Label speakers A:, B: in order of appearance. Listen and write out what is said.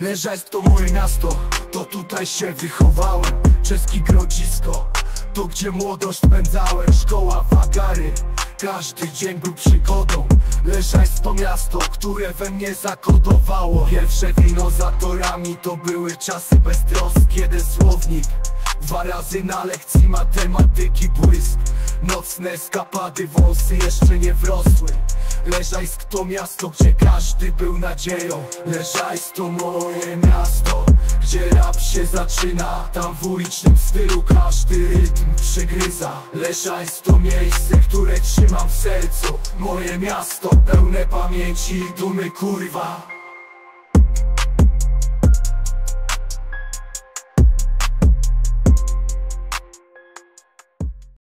A: Leżać to moje miasto, to tutaj się wychowałem. Czeski Grodzisko, to gdzie młodość spędzałem. Szkoła wagary, każdy dzień był przygodą. Leżać to miasto, które we mnie zakodowało. Pierwsze wino za torami to były czasy bez trosk. Jeden słownik, dwa razy na lekcji matematyki błysk. Nocne eskapady, wąsy jeszcze nie wrosły Leżajsk to miasto, gdzie każdy był nadzieją. Leżajsk to moje miasto, gdzie rap się zaczyna. Tam w ulicznym stylu każdy rytm przegryza Leżajsk to miejsce, które trzymam w sercu. Moje miasto pełne pamięci i dumy kurwa